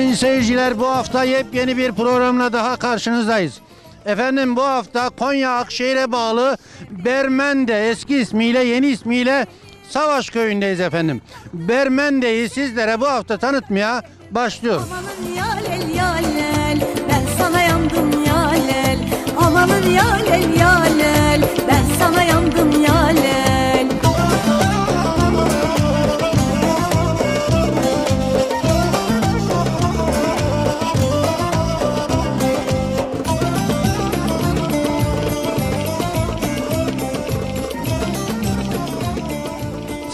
Sayın seyirciler bu hafta yepyeni bir programla daha karşınızdayız. Efendim bu hafta Konya Akşehir'e bağlı Bermende eski ismiyle yeni ismiyle Savaş Köyü'ndeyiz efendim. Bermende'yi sizlere bu hafta tanıtmaya başlıyoruz. Amanın yalel yalel ben sana yandım yalel Amanın yalel yalel ben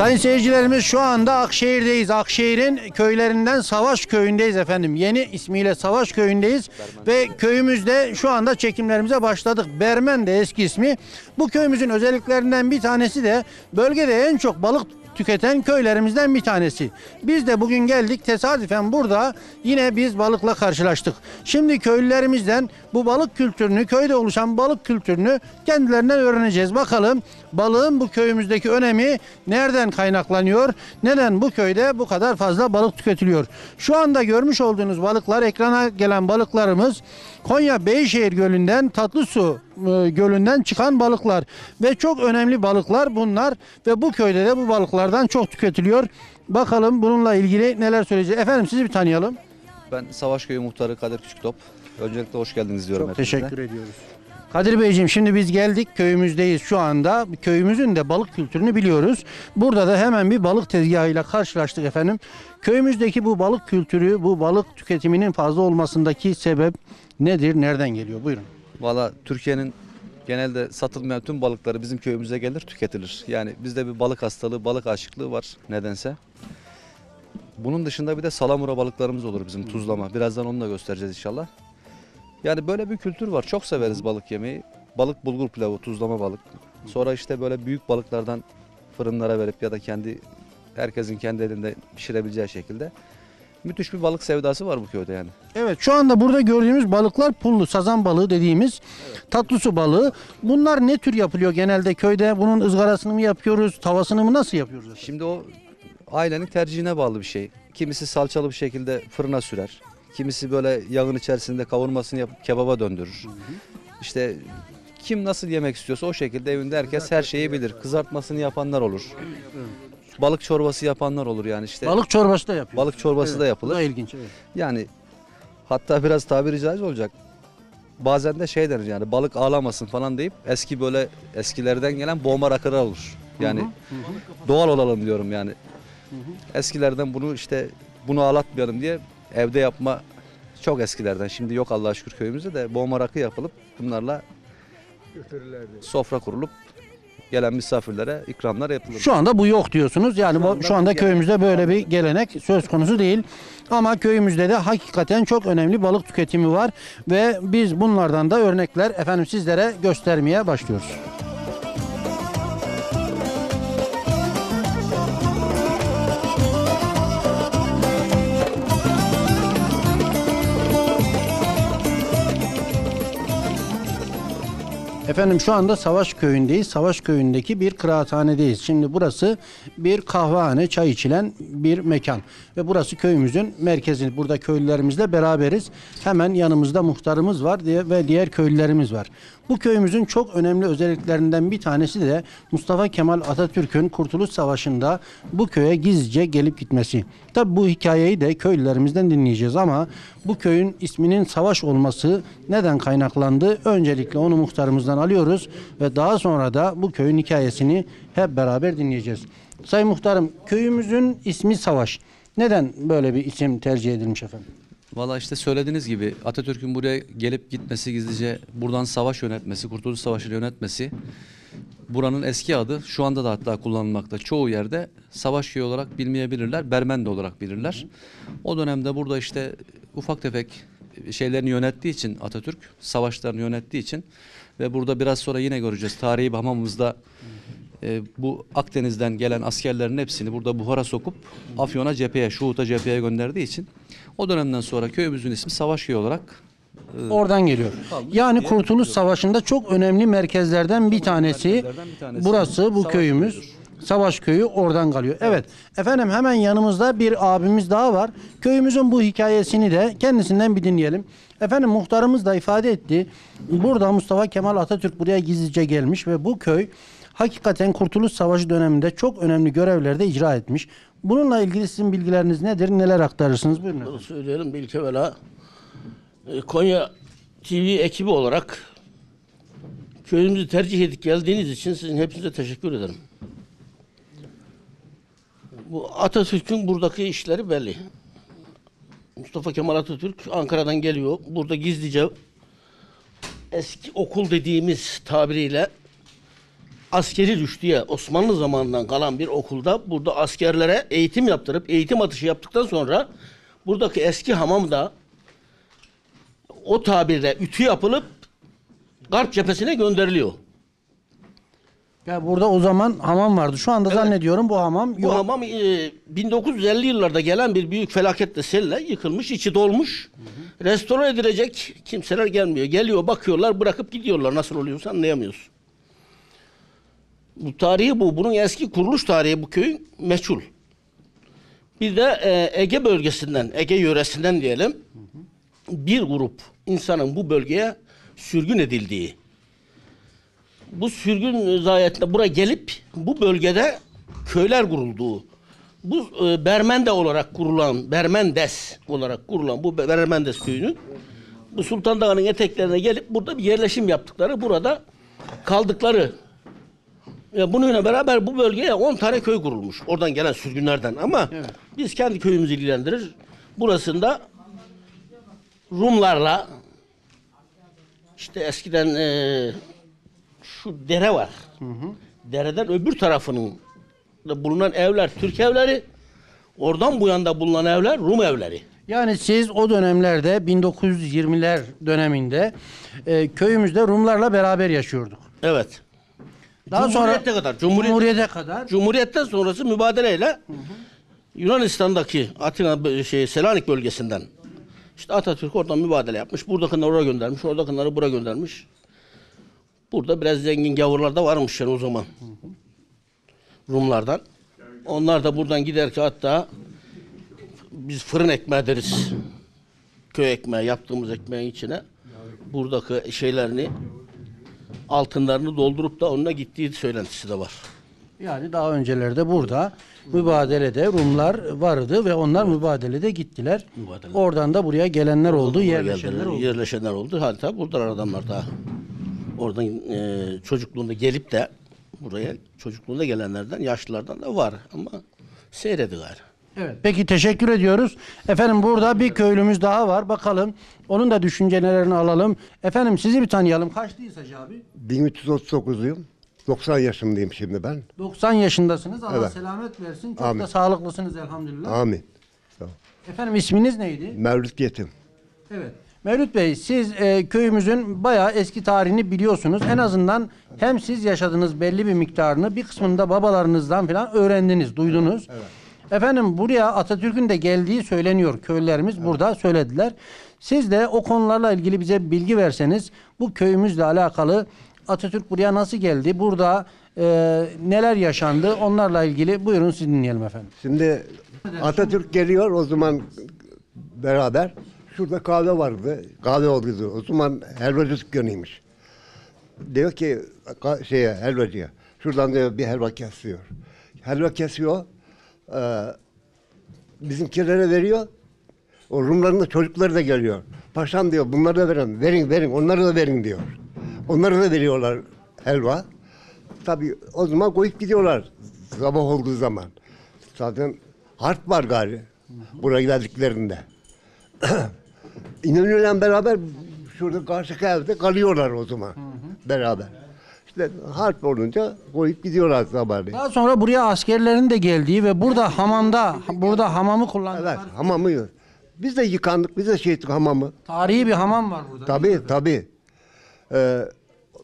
Sayın seyircilerimiz şu anda Akşehir'deyiz. Akşehir'in köylerinden Savaş Köyü'ndeyiz efendim. Yeni ismiyle Savaş Köyü'ndeyiz ve köyümüzde şu anda çekimlerimize başladık. Bermen de eski ismi. Bu köyümüzün özelliklerinden bir tanesi de bölgede en çok balık tüketen köylerimizden bir tanesi. Biz de bugün geldik tesadüfen burada yine biz balıkla karşılaştık. Şimdi köylülerimizden bu balık kültürünü, köyde oluşan balık kültürünü kendilerinden öğreneceğiz. Bakalım balığın bu köyümüzdeki önemi nereden kaynaklanıyor? Neden bu köyde bu kadar fazla balık tüketiliyor? Şu anda görmüş olduğunuz balıklar, ekrana gelen balıklarımız Konya Beyşehir Gölü'nden Tatlısu e, Gölü'nden çıkan balıklar ve çok önemli balıklar bunlar ve bu köyde de bu balıklardan çok tüketiliyor. Bakalım bununla ilgili neler söyleyeceğiz. Efendim sizi bir tanıyalım. Ben Savaşköy Muhtarı Kadir Küçüktop. Öncelikle hoş geldiniz diyorum Çok hepinize. teşekkür ediyoruz. Kadir Beyciğim şimdi biz geldik köyümüzdeyiz şu anda. Köyümüzün de balık kültürünü biliyoruz. Burada da hemen bir balık tezgahıyla karşılaştık efendim. Köyümüzdeki bu balık kültürü, bu balık tüketiminin fazla olmasındaki sebep nedir, nereden geliyor? Buyurun. Valla Türkiye'nin genelde satılmayan tüm balıkları bizim köyümüze gelir tüketilir. Yani bizde bir balık hastalığı, balık aşıklığı var nedense. Bunun dışında bir de salamura balıklarımız olur bizim tuzlama. Birazdan onu da göstereceğiz inşallah. Yani böyle bir kültür var. Çok severiz balık yemeyi. Balık bulgur pilavı, tuzlama balık. Sonra işte böyle büyük balıklardan fırınlara verip ya da kendi herkesin kendi elinde pişirebileceği şekilde müthiş bir balık sevdası var bu köyde yani. Evet şu anda burada gördüğümüz balıklar pullu, sazan balığı dediğimiz tatlı su balığı. Bunlar ne tür yapılıyor genelde köyde? Bunun ızgarasını mı yapıyoruz, tavasını mı nasıl yapıyoruz? efendim? Şimdi o ailenin tercihine bağlı bir şey. Kimisi salçalı bir şekilde fırına sürer. Kimisi böyle yağın içerisinde kavurmasını yapıp kebaba döndürür. İşte kim nasıl yemek istiyorsa o şekilde evinde herkes her şeyi bilir. Kızartmasını yapanlar olur. Balık çorbası yapanlar olur yani işte. Balık çorbası da yapıyoruz. Balık çorbası da Bu yapılır. da ilginç. Evet. Yani hatta biraz tabiri caiz olacak. Bazen de şey denir yani balık ağlamasın falan deyip eski böyle eskilerden gelen boğma rakılar olur. Yani doğal olalım diyorum yani. Eskilerden bunu işte bunu ağlatmayalım diye evde yapma çok eskilerden. Şimdi yok Allah'a şükür köyümüzde de boğma rakı yapılıp bunlarla sofra kurulup gelen misafirlere ikramlar yapılır. Şu anda bu yok diyorsunuz. Yani bu, anda şu anda köyümüzde böyle bir gelenek söz konusu değil. Ama köyümüzde de hakikaten çok önemli balık tüketimi var ve biz bunlardan da örnekler efendim sizlere göstermeye başlıyoruz. Efendim şu anda Savaş Köyü'ndeyiz. Savaş Köyü'ndeki bir kıraathanedeyiz. Şimdi burası bir kahvehane, çay içilen bir mekan. Ve burası köyümüzün merkezi. Burada köylülerimizle beraberiz. Hemen yanımızda muhtarımız var diye ve diğer köylülerimiz var. Bu köyümüzün çok önemli özelliklerinden bir tanesi de Mustafa Kemal Atatürk'ün Kurtuluş Savaşı'nda bu köye gizlice gelip gitmesi. Tabi bu hikayeyi de köylülerimizden dinleyeceğiz ama bu köyün isminin Savaş olması neden kaynaklandı? Öncelikle onu muhtarımızdan alıyoruz ve daha sonra da bu köyün hikayesini hep beraber dinleyeceğiz. Sayın Muhtarım, köyümüzün ismi Savaş. Neden böyle bir isim tercih edilmiş efendim? Valla işte söylediğiniz gibi Atatürk'ün buraya gelip gitmesi gizlice buradan savaş yönetmesi, Kurtuluş Savaşı'nı yönetmesi buranın eski adı şu anda da hatta kullanılmakta. Çoğu yerde savaş köyü olarak bilmeyebilirler, Bermende olarak bilirler. O dönemde burada işte ufak tefek şeylerini yönettiği için Atatürk, savaşlarını yönettiği için ve burada biraz sonra yine göreceğiz tarihi hamamımızda e, bu Akdeniz'den gelen askerlerin hepsini burada buhara sokup Afyon'a cepheye, Şuhut'a cepheye gönderdiği için o dönemden sonra köyümüzün ismi Savaş Köyü olarak Oradan geliyor. Yani Kurtuluş Savaşı'nda çok önemli merkezlerden bir tanesi. merkezlerden bir tanesi. Burası bu Savaş köyümüz. köyüdür. Savaş köyü oradan kalıyor. Evet. Efendim hemen yanımızda bir abimiz daha var. Köyümüzün bu hikayesini de kendisinden bir dinleyelim. Efendim muhtarımız da ifade etti. Burada Mustafa Kemal Atatürk buraya gizlice gelmiş ve bu köy hakikaten Kurtuluş Savaşı döneminde çok önemli görevlerde icra etmiş. Bununla ilgili sizin bilgileriniz nedir? Neler aktarırsınız? Buyurun. efendim. Bunu söyleyelim bir evvela. e, Konya TV ekibi olarak köyümüzü tercih edip geldiğiniz için sizin hepinize teşekkür ederim. Bu Atatürk'ün buradaki işleri belli. Mustafa Kemal Atatürk Ankara'dan geliyor. Burada gizlice eski okul dediğimiz tabiriyle askeri rüştüye Osmanlı zamanından kalan bir okulda burada askerlere eğitim yaptırıp eğitim atışı yaptıktan sonra buradaki eski hamamda o tabirle ütü yapılıp Garp cephesine gönderiliyor. Ya burada o zaman hamam vardı. Şu anda zannediyorum bu hamam Bu yok. hamam e, 1950 yıllarda gelen bir büyük felaketle selle yıkılmış, içi dolmuş. Restore edilecek kimseler gelmiyor. Geliyor, bakıyorlar, bırakıp gidiyorlar. Nasıl oluyorsa anlayamıyoruz. Bu tarihi bu. Bunun eski kuruluş tarihi bu köyün meçhul. Bir de e, Ege bölgesinden, Ege yöresinden diyelim bir grup insanın bu bölgeye sürgün edildiği. Bu sürgün zayetinde buraya gelip bu bölgede köyler kurulduğu. Bu e, Bermende olarak kurulan, Bermendes olarak kurulan bu Bermendes köyünün bu Sultan Dağı'nın eteklerine gelip burada bir yerleşim yaptıkları, burada kaldıkları ya bununla beraber bu bölgeye 10 tane köy kurulmuş. Oradan gelen sürgünlerden ama biz kendi köyümüzü ilgilendirir. Burasında Rumlarla işte eskiden eee, şu dere var. Dereden öbür tarafının bulunan evler Türk evleri. Oradan bu yanda bulunan evler Rum evleri. Yani siz o dönemlerde 1920'ler döneminde e, köyümüzde Rumlarla beraber yaşıyorduk. Evet. Daha Cumhuriyete sonra kadar. Cumhuriyet, Cumhuriyete kadar Cumhuriyetten sonrası mübadeleyle Yunanistan'daki Atina şey Selanik bölgesinden işte Atatürk oradan mübadele yapmış. Buradakileri oraya göndermiş. Oradakileri buraya göndermiş. Burada biraz zengin gavurlar da varmış yani o zaman. Rumlardan. Onlar da buradan gider ki hatta biz fırın ekmeği deriz. Köy ekmeği yaptığımız ekmeğin içine buradaki şeylerini altınlarını doldurup da onunla gittiği söylentisi de var. yani daha öncelerde burada mübadelede Rumlar vardı ve onlar mübadelede gittiler. Mübadele. Oradan da buraya gelenler oldu, Buraya yerleşenler geldiler, oldu. Yerleşenler oldu. Hatta buradalar adamlar daha. Oradan e, çocukluğunda gelip de buraya çocukluğunda gelenlerden, yaşlılardan da var ama seyredi gayrı. Evet. Peki teşekkür ediyoruz. Efendim burada bir köylümüz daha var. Bakalım onun da düşüncelerini alalım. Efendim sizi bir tanıyalım. Kaçlıyız Hacı abi? 1339'luyum. 90 yaşındayım şimdi ben. 90 yaşındasınız. Allah Evet. selamet versin. Çok Amin. da sağlıklısınız elhamdülillah. Amin. Efendim isminiz neydi? Mevlüt yetim. Evet. Mevlüt Bey siz e, köyümüzün bayağı eski tarihini biliyorsunuz. En azından hem siz yaşadığınız belli bir miktarını bir kısmını da babalarınızdan falan öğrendiniz, duydunuz. Efendim buraya Atatürk'ün de geldiği söyleniyor. Köylülerimiz burada söylediler. Siz de o konularla ilgili bize bilgi verseniz bu köyümüzle alakalı Atatürk buraya nasıl geldi? Burada e, neler yaşandı? Onlarla ilgili buyurun siz dinleyelim efendim. Şimdi Atatürk geliyor o zaman beraber. Şurada kahve vardı. Kahve oluyordu. O zaman helvacı dükkanıymış. Diyor ki şeye helvacıya. Şuradan diyor bir helva kesiyor. Helva kesiyor. Ee, bizimkilere veriyor. O Rumların da çocukları da geliyor. Paşam diyor bunları da verin. Verin verin onları da verin diyor. Onları da veriyorlar helva. Tabii o zaman koyup gidiyorlar sabah olduğu zaman. Zaten harp var gari buraya geldiklerinde. İnönü'yle beraber şurada karşı evde kalıyorlar o zaman beraber. İşte harp olunca koyup gidiyorlar sabahleyin. Daha sonra buraya askerlerin de geldiği ve burada hamamda burada hamamı kullandıkları Evet hamamı. Biz de yıkandık, biz de şey ettik hamamı. tarihi bir hamam var burada. Tabii tabii. Ee,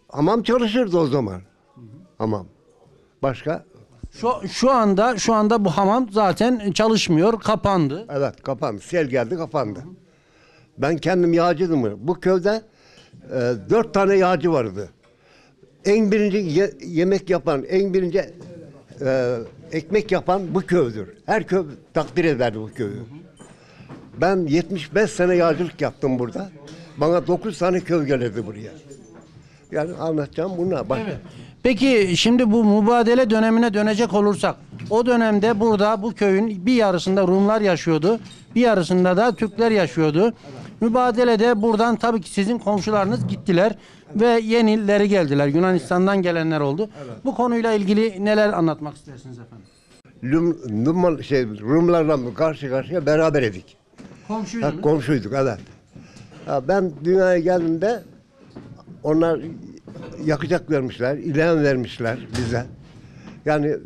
hamam çalışırdı o zaman. Hamam. Başka? Şu şu anda şu anda bu hamam zaten çalışmıyor, kapandı. Evet kapandı. Sel geldi kapandı. Ben kendim yağcıydım. Bu köyde e, dört tane yağcı vardı. En birinci ye- yemek yapan, en birinci e, ekmek yapan bu köydür. Her köy takdir ederdi bu köyü. Ben 75 sene yağcılık yaptım burada. Bana 9 tane köy gelirdi buraya. Yani anlatacağım bunlar. Başka. Peki şimdi bu mübadele dönemine dönecek olursak o dönemde burada bu köyün bir yarısında Rumlar yaşıyordu. Bir yarısında da Türkler yaşıyordu. Mübadelede buradan tabii ki sizin komşularınız gittiler ve yenileri geldiler. Yunanistan'dan gelenler oldu. Bu konuyla ilgili neler anlatmak istersiniz efendim? Lüm, Numan- şey, Rumlarla karşı karşıya beraber edik. Ha, Komşuydunuz. komşuyduk evet. Ha, ben dünyaya geldiğimde onlar yakacak vermişler, ilham vermişler bize. Yani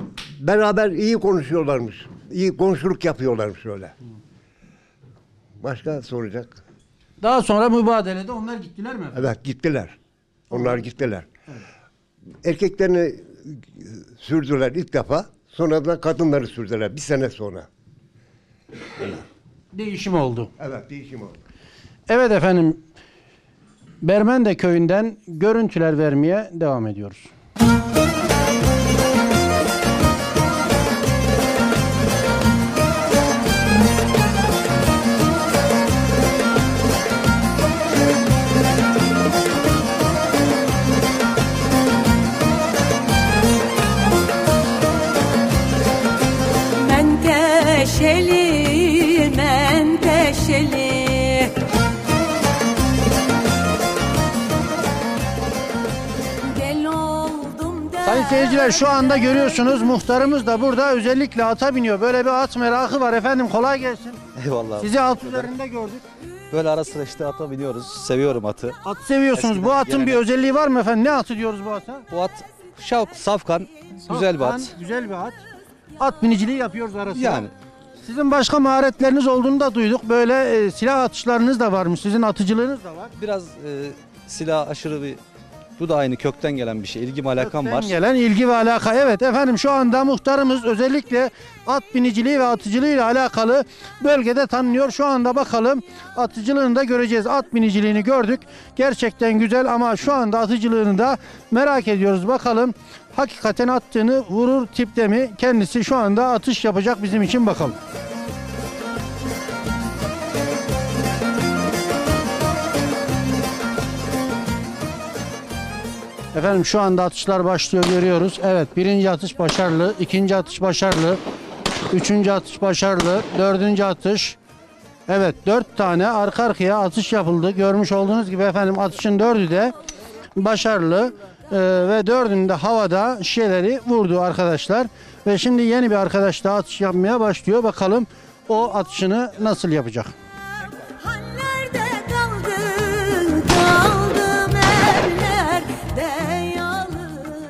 beraber iyi konuşuyorlarmış. iyi komşuluk yapıyorlarmış öyle. Başka soracak. Daha sonra mübadelede onlar gittiler mi efendim? Evet gittiler. Onlar gittiler. Erkeklerini sürdüler ilk defa. Sonradan kadınları sürdüler bir sene sonra. Değişim oldu. Evet değişim oldu. Evet efendim. Bermende köyünden görüntüler vermeye devam ediyoruz. Seyirciler şu anda görüyorsunuz muhtarımız da burada özellikle ata biniyor. Böyle bir at merakı var efendim kolay gelsin. Eyvallah. Sizi at üzerinde gördük. Böyle ara sıra işte ata biniyoruz. Seviyorum atı. At seviyorsunuz. Bu Eskiden atın bir gelenek. özelliği var mı efendim? Ne atı diyoruz bu ata? Bu at şavk, safkan, güzel bir Safkan, at. Güzel bir at. At biniciliği yapıyoruz arasında. Yani Sizin başka maharetleriniz olduğunu da duyduk. Böyle e, silah atışlarınız da varmış. Sizin atıcılığınız da var. biraz e, silah aşırı bir bu da aynı kökten gelen bir şey. İlgim alakam Kökten var. gelen ilgi ve alaka. Evet efendim şu anda muhtarımız özellikle at biniciliği ve atıcılığıyla alakalı bölgede tanınıyor. Şu anda bakalım atıcılığını da göreceğiz. At biniciliğini gördük. Gerçekten güzel ama şu anda atıcılığını da merak ediyoruz. Bakalım hakikaten attığını vurur tipte mi? Kendisi şu anda atış yapacak bizim için bakalım. Efendim şu anda atışlar başlıyor görüyoruz. Evet birinci atış başarılı, ikinci atış başarılı, üçüncü atış başarılı, dördüncü atış. Evet dört tane arka arkaya atış yapıldı. Görmüş olduğunuz gibi efendim atışın dördü de başarılı Ee, ve dördünde havada şişeleri vurdu arkadaşlar. Ve şimdi yeni bir arkadaş daha atış yapmaya başlıyor. Bakalım o atışını nasıl yapacak.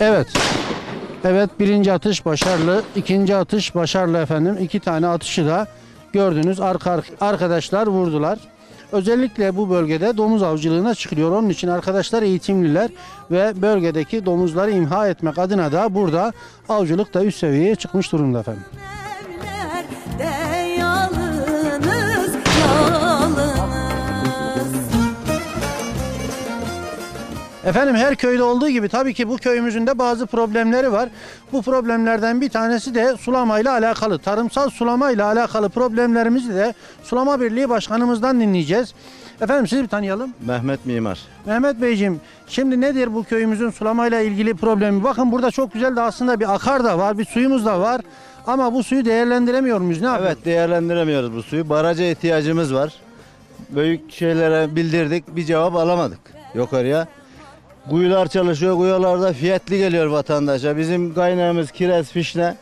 Evet. Evet birinci atış başarılı. ikinci atış başarılı efendim. İki tane atışı da gördünüz arka arkadaşlar vurdular. Özellikle bu bölgede domuz avcılığına çıkılıyor. Onun için arkadaşlar eğitimliler ve bölgedeki domuzları imha etmek adına da burada avcılık da üst seviyeye çıkmış durumda efendim. Efendim her köyde olduğu gibi tabii ki bu köyümüzün de bazı problemleri var. Bu problemlerden bir tanesi de sulamayla alakalı. Tarımsal sulamayla alakalı problemlerimizi de Sulama Birliği Başkanımızdan dinleyeceğiz. Efendim sizi bir tanıyalım. Mehmet Mimar. Mehmet Beyciğim şimdi nedir bu köyümüzün sulamayla ilgili problemi? Bakın burada çok güzel de aslında bir akar da var, bir suyumuz da var. Ama bu suyu değerlendiremiyor muyuz? Ne yapalım? Evet değerlendiremiyoruz bu suyu. Baraja ihtiyacımız var. Büyük şeylere bildirdik bir cevap alamadık yukarıya. Kuyular çalışıyor. Kuyularda fiyatlı geliyor vatandaşa. Bizim kaynağımız kiraz, fişne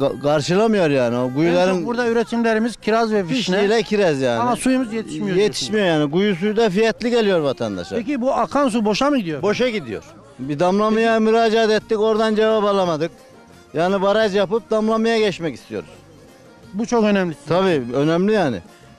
ka- karşılamıyor yani. O çok kuyuların burada üretimlerimiz kiraz ve fişne vişne. ile kiraz yani. Ama suyumuz yetişmiyor. Yetişmiyor yani. Kuyu suyu da fiyatlı geliyor vatandaşa. Peki bu akan su boşa mı gidiyor? Boşa gidiyor. Bir damlamaya müracaat ettik. Oradan cevap alamadık. Yani baraj yapıp damlamaya geçmek istiyoruz. Bu çok önemli. Tabii önemli yani.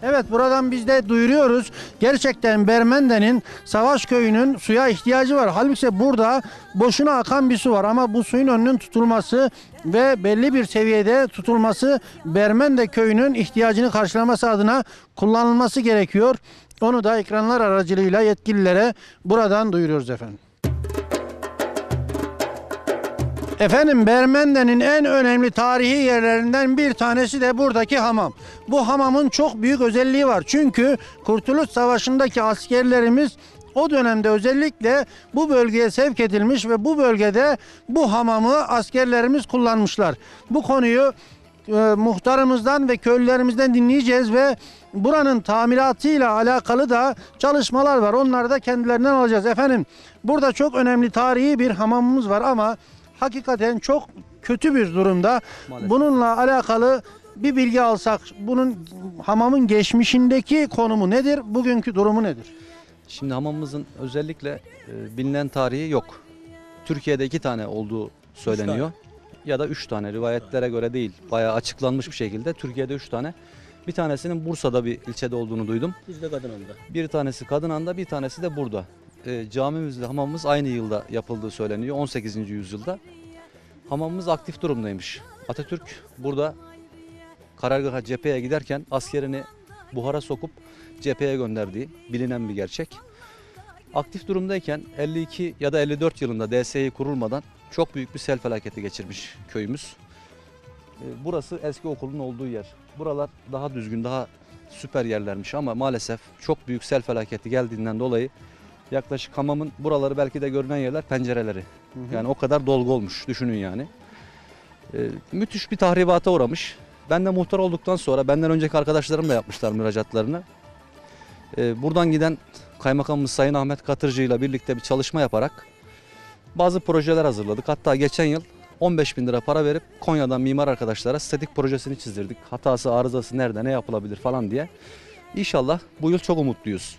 Evet buradan biz de duyuruyoruz. Gerçekten Bermende'nin Savaş Köyü'nün suya ihtiyacı var. Halbuki burada boşuna akan bir su var ama bu suyun önünün tutulması ve belli bir seviyede tutulması Bermende Köyü'nün ihtiyacını karşılaması adına kullanılması gerekiyor. Onu da ekranlar aracılığıyla yetkililere buradan duyuruyoruz efendim. Efendim Bermende'nin en önemli tarihi yerlerinden bir tanesi de buradaki hamam. Bu hamamın çok büyük özelliği var. Çünkü Kurtuluş Savaşı'ndaki askerlerimiz o dönemde özellikle bu bölgeye sevk edilmiş ve bu bölgede bu hamamı askerlerimiz kullanmışlar. Bu konuyu e, muhtarımızdan ve köylülerimizden dinleyeceğiz ve buranın tamiratıyla alakalı da çalışmalar var. Onları da kendilerinden alacağız. Efendim burada çok önemli tarihi bir hamamımız var ama hakikaten çok kötü bir durumda. Maalesef. Bununla alakalı bir bilgi alsak bunun hamamın geçmişindeki konumu nedir? Bugünkü durumu nedir? Şimdi hamamımızın özellikle e, bilinen tarihi yok. Türkiye'de iki tane olduğu söyleniyor. Ya da üç tane rivayetlere göre değil. Bayağı açıklanmış bir şekilde Türkiye'de üç tane. Bir tanesinin Bursa'da bir ilçede olduğunu duydum. Bizde Kadınan'da. Bir tanesi Kadınan'da bir tanesi de burada. E, camimizle hamamımız aynı yılda yapıldığı söyleniyor. 18. yüzyılda. Hamamımız aktif durumdaymış. Atatürk burada karargaha cepheye giderken askerini buhara sokup cepheye gönderdiği bilinen bir gerçek. Aktif durumdayken 52 ya da 54 yılında DSİ kurulmadan çok büyük bir sel felaketi geçirmiş köyümüz. E, Burası eski okulun olduğu yer. Buralar daha düzgün, daha süper yerlermiş ama maalesef çok büyük sel felaketi geldiğinden dolayı yaklaşık hamamın buraları belki de görünen yerler pencereleri. Yani o kadar dolgu olmuş düşünün yani. E, müthiş bir tahribata uğramış. Ben de muhtar olduktan sonra benden önceki arkadaşlarım da yapmışlar müracaatlarını. E, buradan giden kaymakamımız Sayın Ahmet Katırcı ile birlikte bir çalışma yaparak bazı projeler hazırladık. Hatta geçen yıl 15 bin lira para verip Konya'dan mimar arkadaşlara statik projesini çizdirdik. Hatası, arızası nerede, ne yapılabilir falan diye. İnşallah bu yıl çok umutluyuz.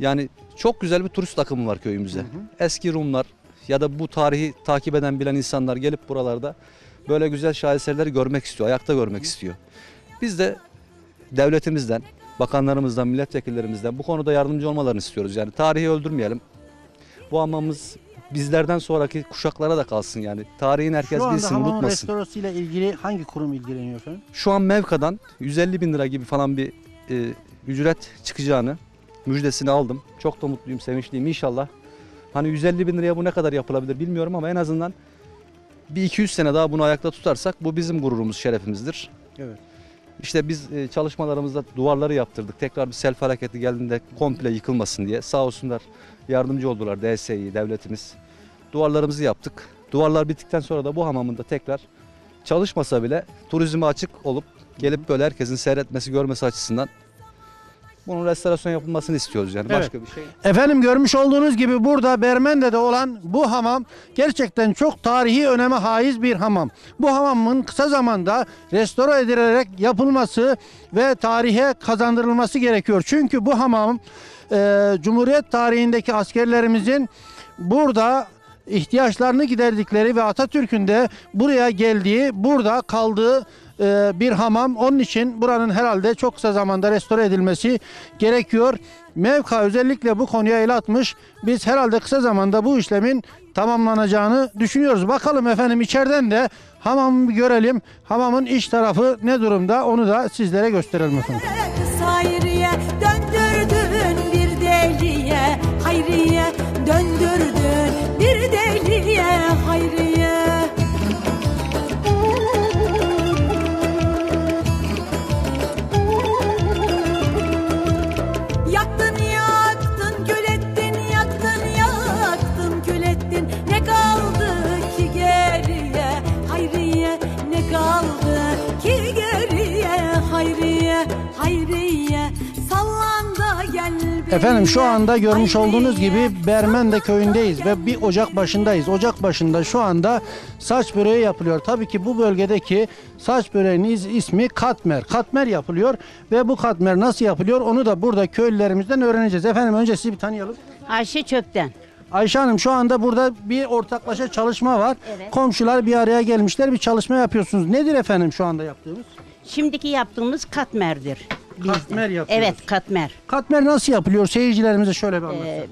Yani çok güzel bir turist akımı var köyümüze. Eski Rumlar ya da bu tarihi takip eden bilen insanlar gelip buralarda böyle güzel şaheserleri görmek istiyor, ayakta görmek istiyor. Biz de devletimizden, bakanlarımızdan, milletvekillerimizden bu konuda yardımcı olmalarını istiyoruz. Yani tarihi öldürmeyelim. Bu hamamımız bizlerden sonraki kuşaklara da kalsın yani. Tarihin herkes Şu anda bilsin, hamamın unutmasın. restorasıyla ilgili hangi kurum ilgileniyor efendim? Şu an Mevka'dan 150 bin lira gibi falan bir e, ücret çıkacağını müjdesini aldım. Çok da mutluyum, sevinçliyim inşallah. Hani 150 bin liraya bu ne kadar yapılabilir bilmiyorum ama en azından bir 200 sene daha bunu ayakta tutarsak bu bizim gururumuz, şerefimizdir. Evet. İşte biz e, çalışmalarımızda duvarları yaptırdık. Tekrar bir sel felaketi geldiğinde komple yıkılmasın diye. Sağ olsunlar yardımcı oldular DSİ, devletimiz. Duvarlarımızı yaptık. Duvarlar bittikten sonra da bu hamamında tekrar çalışmasa bile turizme açık olup gelip böyle herkesin seyretmesi, görmesi açısından bunun restorasyon yapılmasını istiyoruz yani Evet. başka bir şey. Efendim görmüş olduğunuz gibi burada Bermende'de olan bu hamam gerçekten çok tarihi öneme haiz bir hamam. Bu hamamın kısa zamanda restore edilerek yapılması ve tarihe kazandırılması gerekiyor. Çünkü bu hamam e, Cumhuriyet tarihindeki askerlerimizin burada ihtiyaçlarını giderdikleri ve Atatürk'ün de buraya geldiği, burada kaldığı e, bir hamam. Onun için buranın herhalde çok kısa zamanda restore edilmesi gerekiyor. Mevka özellikle bu konuya el atmış. Biz herhalde kısa zamanda bu işlemin tamamlanacağını düşünüyoruz. Bakalım efendim içeriden de hamamı görelim. Hamamın iç tarafı ne durumda onu da sizlere gösterelim efendim. Hayriye döndürdün bir deliye Hayriye Efendim şu anda görmüş olduğunuz gibi Bermende köyündeyiz ve bir ocak başındayız. Ocak başında şu anda saç böreği yapılıyor. Tabii ki bu bölgedeki saç böreğinin is- ismi katmer. Katmer yapılıyor ve bu katmer nasıl yapılıyor onu da burada köylülerimizden öğreneceğiz. Efendim önce sizi bir tanıyalım. Ayşe Çökten. Ayşe Hanım şu anda burada bir ortaklaşa çalışma var. Evet. Komşular bir araya gelmişler bir çalışma yapıyorsunuz. Nedir efendim şu anda yaptığımız? Şimdiki yaptığımız katmerdir. Bizde. Katmer yapıyoruz. Evet katmer. Katmer nasıl yapılıyor? Seyircilerimize şöyle bir anlatın. Ee,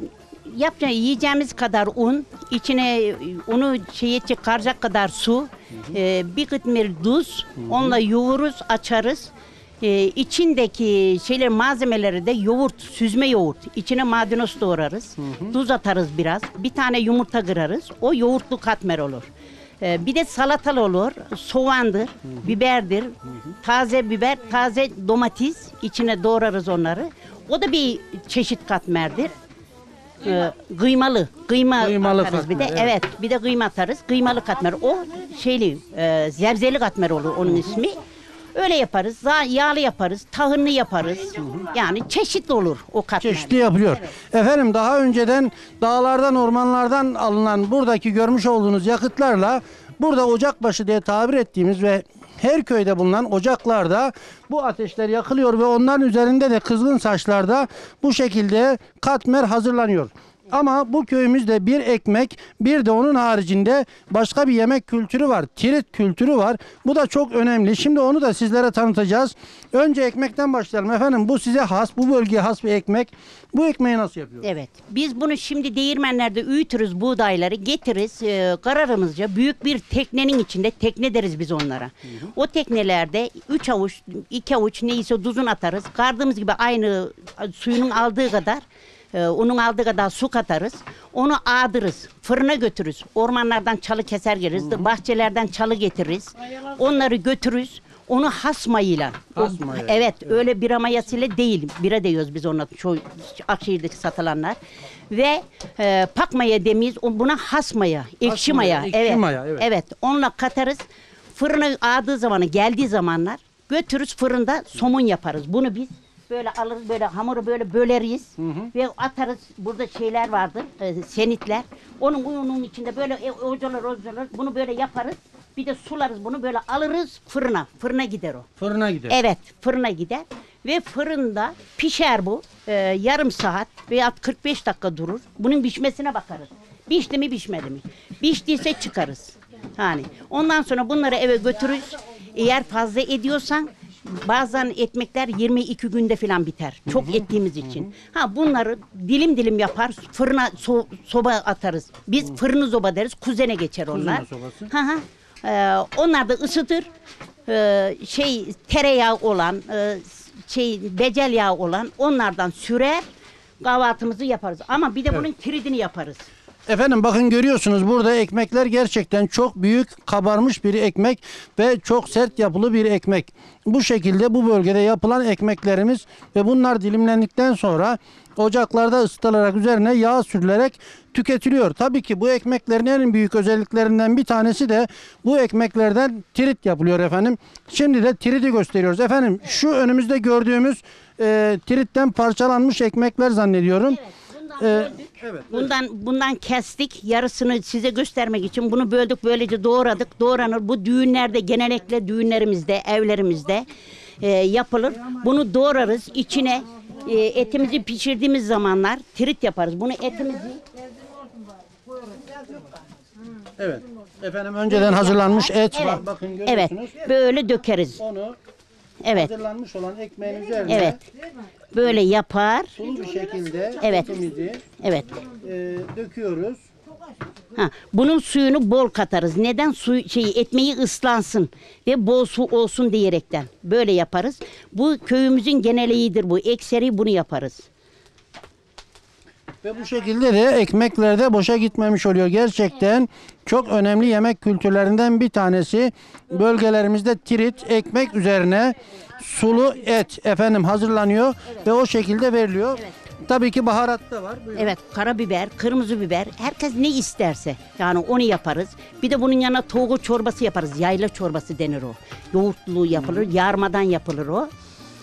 yapacağız yiyeceğimiz kadar un, içine unu şeye çıkaracak kadar su, e, bir kıtmir tuz, onunla yoğururuz, açarız. E, içindeki şeyler malzemeleri de yoğurt, süzme yoğurt. İçine maydanoz doğrarız. Tuz atarız biraz. Bir tane yumurta kırarız. O yoğurtlu katmer olur. Ee, bir de salatalı olur, soğandır, biberdir, taze biber, taze domates. içine doğrarız onları. O da bir çeşit katmerdir. Ee, kıymalı, kıyma Kıymalı atarız bir de. katmer, Evet. bir de kıyma atarız. Kıymalı katmer. O şeyli, e, zebzeli katmer olur onun ismi. Öyle yaparız. Yağlı yaparız, tahınlı yaparız. Yani çeşitli olur o katmer. Çeşitli yapılıyor. Efendim daha önceden dağlardan, ormanlardan alınan buradaki görmüş olduğunuz yakıtlarla burada ocakbaşı diye tabir ettiğimiz ve her köyde bulunan ocaklarda bu ateşler yakılıyor ve onların üzerinde de kızgın saçlarda bu şekilde katmer hazırlanıyor. Ama bu köyümüzde bir ekmek bir de onun haricinde başka bir yemek kültürü var. Tirit kültürü var. Bu da çok önemli. Şimdi onu da sizlere tanıtacağız. Önce ekmekten başlayalım. Efendim bu size has, bu bölgeye has bir ekmek. Bu ekmeği nasıl yapıyoruz? Evet. Biz bunu şimdi değirmenlerde öğütürüz buğdayları, getiririz e, kararımızca büyük bir teknenin içinde tekne deriz biz onlara. O teknelerde 3 avuç, 2 avuç neyse tuzun atarız. Kardığımız gibi aynı suyunun aldığı kadar e, onun aldığı kadar su katarız. Onu ağdırız. Fırına götürürüz. Ormanlardan çalı keser geliriz. Bahçelerden çalı getiririz. Onları götürürüz. Onu has mayıyla. o- Has maya. Evet öyle bira mayasıyla değil. Bira diyoruz biz ona şu Akşehir'deki satılanlar. Ve e, pak maya demeyiz. o- Buna has maya, ekşi maya, maya. ekşi evet. maya, evet. evet. Onunla katarız. Fırına ağdığı zamanı geldiği zamanlar götürürüz fırında somun yaparız. Bunu biz böyle alırız böyle hamuru böyle böleriz ve atarız. Burada şeyler vardır, e, senitler. Onun ununun içinde böyle e, ocalar ocalar bunu böyle yaparız. Bir de sularız bunu böyle alırız fırına. Fırına gider o. Fırına gider. Evet fırına gider ve fırında pişer bu Ee, yarım saat veya 45 dakika durur. Bunun pişmesine bakarız. Pişti mi pişmedi mi? Piştiyse çıkarız. Hani ondan sonra bunları eve götürürüz. Eğer fazla ediyorsan bazen ekmekler 22 günde falan biter. Çok ettiğimiz için. Ha bunları dilim dilim yapar fırına so- soba atarız. Biz fırını soba deriz. Kuzene geçer onlar. sobası. Hı hı. Ee, onlar da ısıtır. Ee, şey tereyağı olan, e, şey becel yağı olan onlardan sürer. Kahvaltımızı yaparız. Ama bir de bunun kiridini yaparız. Efendim bakın görüyorsunuz burada ekmekler gerçekten çok büyük kabarmış bir ekmek ve çok sert yapılı bir ekmek. Bu şekilde bu bölgede yapılan ekmeklerimiz ve bunlar dilimlendikten sonra ocaklarda ısıtılarak üzerine yağ sürülerek tüketiliyor. Tabii ki bu ekmeklerin en büyük özelliklerinden bir tanesi de bu ekmeklerden tirit yapılıyor efendim. Şimdi de tiriti gösteriyoruz. Efendim şu önümüzde gördüğümüz e, tiritten parçalanmış ekmekler zannediyorum. Ee, evet. Bundan bundan kestik. Yarısını size göstermek için bunu böldük böylece doğradık. Doğranır. Bu düğünlerde genellikle düğünlerimizde, evlerimizde e, yapılır. Bunu doğrarız. İçine e, etimizi pişirdiğimiz zamanlar trit yaparız. Bunu etimizi Evet. Efendim önceden hazırlanmış et Evet. var. Bakın evet görüyorsunuz. böyle dökeriz. Onu Evet. hazırlanmış olan ekmeğin üzerine Evet. Böyle yapar. sulu bir şekilde Evet. etimizi Evet. e, döküyoruz. Ha, bunun suyunu bol katarız. Neden su şeyi ekmeği ıslansın ve bol su olsun diyerekten böyle yaparız. Bu köyümüzün geneliğidir bu. Ekseri bunu yaparız. Ve bu şekilde de ekmekler de boşa gitmemiş oluyor. Gerçekten çok önemli yemek kültürlerinden bir tanesi. Bölgelerimizde tirit, ekmek üzerine sulu et efendim hazırlanıyor ve o şekilde veriliyor. Tabii ki baharat da var. Buyurun. Evet, karabiber, kırmızı biber, herkes ne isterse. Yani onu yaparız. Bir de bunun yanına toğu çorbası yaparız. Yayla çorbası denir o. Yoğurtlu yapılır, yarmadan yapılır o.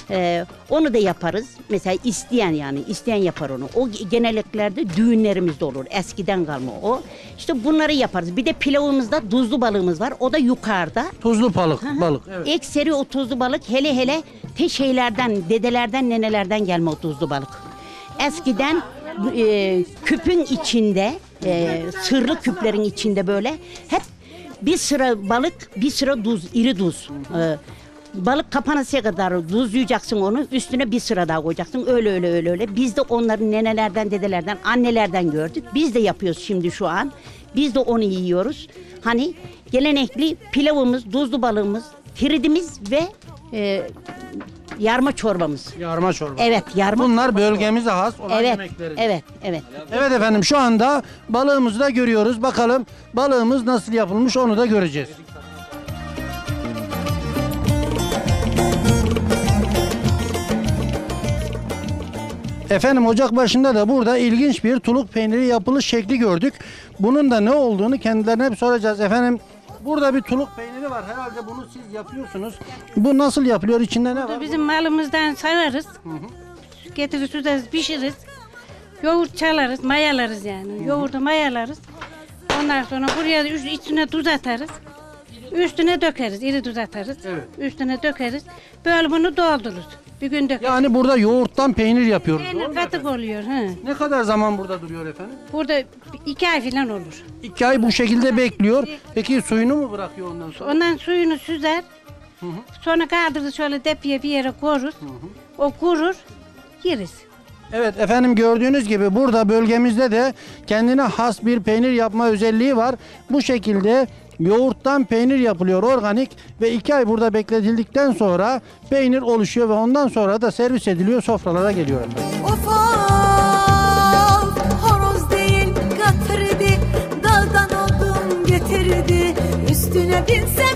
Ee, onu da yaparız. Mesela isteyen yani isteyen yapar onu. O genelliklerde düğünlerimizde olur. Eskiden kalma o. İşte bunları yaparız. Bir de pilavımızda tuzlu balığımız var. O da yukarıda. Tuzlu balık, balık. Evet. Ekseri o tuzlu balık hele hele te şeylerden, dedelerden, nenelerden gelme o tuzlu balık. Eskiden e, küpün içinde, e, sırlı küplerin içinde böyle hep bir sıra balık, bir sıra tuz, iri tuz. E, balık kapanasıya kadar tuzlayacaksın onu, üstüne bir sıra daha koyacaksın. Öyle öyle öyle öyle. Biz de onların nenelerden, dedelerden, annelerden gördük. Biz de yapıyoruz şimdi şu an. Biz de onu yiyoruz. Hani gelenekli pilavımız, tuzlu balığımız, tiridimiz ve e, yarma çorbamız. Yarma çorba. Evet, yarma. Bunlar bölgemize has olan Evet, yemeklerimiz. evet, evet. Evet efendim şu anda balığımızı da görüyoruz. Bakalım balığımız nasıl yapılmış onu da göreceğiz. Efendim ocak başında da burada ilginç bir tuluk peyniri yapılış şekli gördük. Bunun da ne olduğunu kendilerine hep soracağız. Efendim burada bir tuluk peyniri var. Herhalde bunu siz yapıyorsunuz. Bu nasıl yapılıyor? İçinde ne var? Bizim malımızdan sararız. Getirir suda pişiririz. Yoğurt çalarız, mayalarız yani. Yoğurdu mayalarız. Ondan sonra buraya üstüne tuz atarız. Üstüne dökeriz, iri tuz atarız. Evet. Üstüne dökeriz. Böyle bunu doldururuz. Bir gün dökeriz. Yani burada yoğurttan peynir yapıyoruz. doğru Peynir mu katık oluyor. He. Ne kadar zaman burada duruyor efendim? Burada iki ay falan olur. İki ay bu şekilde bekliyor. Peki suyunu mu bırakıyor ondan sonra? Ondan suyunu süzer. Sonra kaldırır şöyle depiye bir yere korur. O kurur. Yeriz. Evet efendim gördüğünüz gibi burada bölgemizde de kendine has bir peynir yapma özelliği var. Bu şekilde Yoğurttan peynir yapılıyor organik ve 2 ay burada bekletildikten sonra peynir oluşuyor ve ondan sonra da servis ediliyor sofralara geliyor horoz değil katırdı daldan odun getirdi üstüne binse